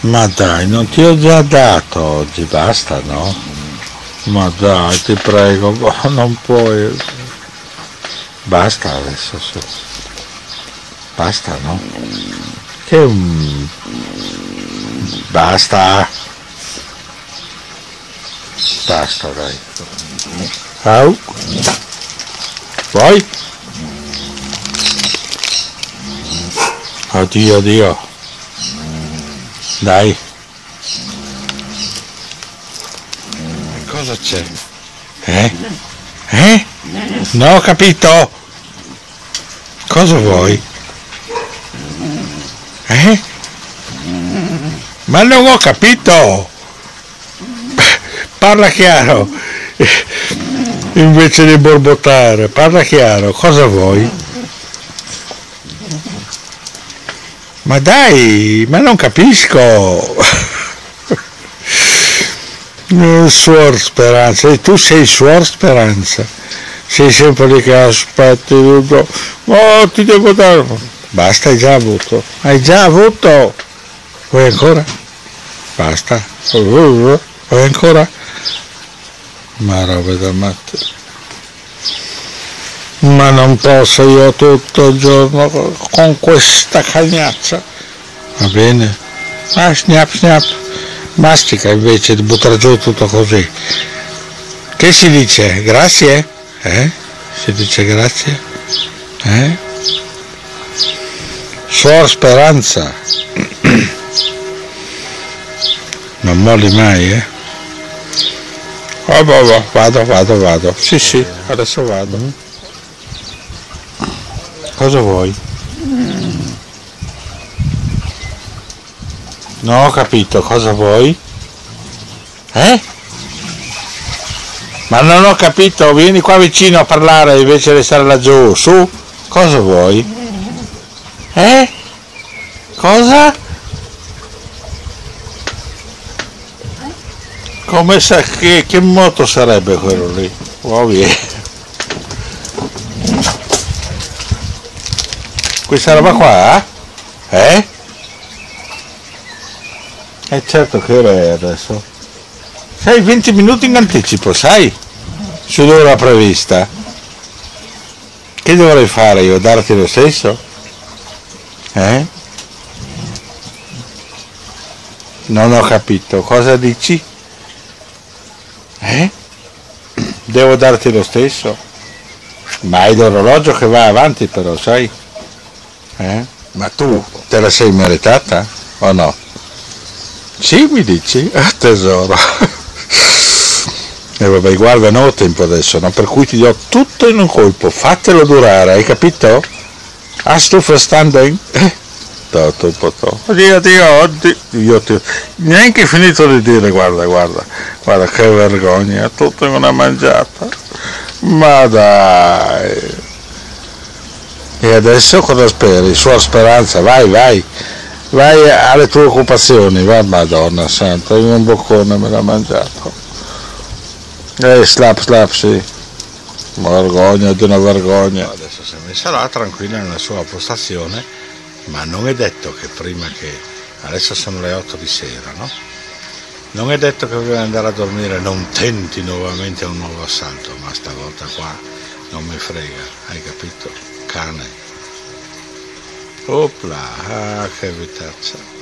Ma dai, non ti ho già dato oggi, basta, no? Ma dai, ti prego, non puoi. Basta adesso, su. Basta, no? Che un... Basta. Basta, dai. Au. Vuoi? Oddio, oddio. Dai. Cosa c'è? Eh? Eh? No, ho capito. Cosa vuoi? Eh? Ma non ho capito. Parla chiaro. Invece di borbottare, parla chiaro. Cosa vuoi? Ma dai, ma non capisco. Suor Speranza, e tu sei Suor Speranza. Sei sempre lì che aspetti tutto. Oh, ti devo dare. Basta, hai già avuto. Hai già avuto. Vuoi ancora? Basta. Vuoi ancora? Ma roba da matte ma non posso io tutto il giorno con questa cagnazza va bene. Ah snap snap. Mastica invece di buttare giù tutto così. Che si dice? Grazie? Eh? Si dice grazie? Eh? Suor speranza. Non molli mai eh? Oh, vado vado vado vado. Sì sì adesso vado Cosa vuoi? Non ho capito, cosa vuoi? Eh? Ma non ho capito, vieni qua vicino a parlare invece di stare laggiù, su, cosa vuoi? Eh? Cosa? Come sa che, che moto sarebbe quello lì? Oh, vieni. Questa roba qua? Eh? Eh certo che ora è adesso. Sei 20 minuti in anticipo, sai? Sull'ora prevista. Che dovrei fare io? Darti lo stesso? Eh? Non ho capito. Cosa dici? Eh? Devo darti lo stesso? Ma hai l'orologio che va avanti però, sai? Eh? Ma tu te la sei meritata o no? Sì, mi dici? Ah, tesoro. E eh, vabbè, guarda, non ho tempo adesso, no? per cui ti do tutto in un colpo, fatelo durare, hai capito? Hast du verstanden? Eh? Tutto un po' troppo. Oddio, oddio, oddio, oddio, neanche finito di dire, guarda, guarda, guarda che vergogna, tutto in una mangiata. Ma dai. E adesso cosa speri? Sua speranza, vai, vai, vai alle tue occupazioni, va madonna santa, io un boccone me l'ha mangiato. Eh, slap, slap, sì. Vergogna di una vergogna. Adesso si è messa là tranquilla nella sua postazione, ma non è detto che prima che... Adesso sono le 8 di sera, no? Non è detto che di andare a dormire non tenti nuovamente un nuovo assalto, ma stavolta qua non mi frega, hai capito? Cane. Hopla, ha, che.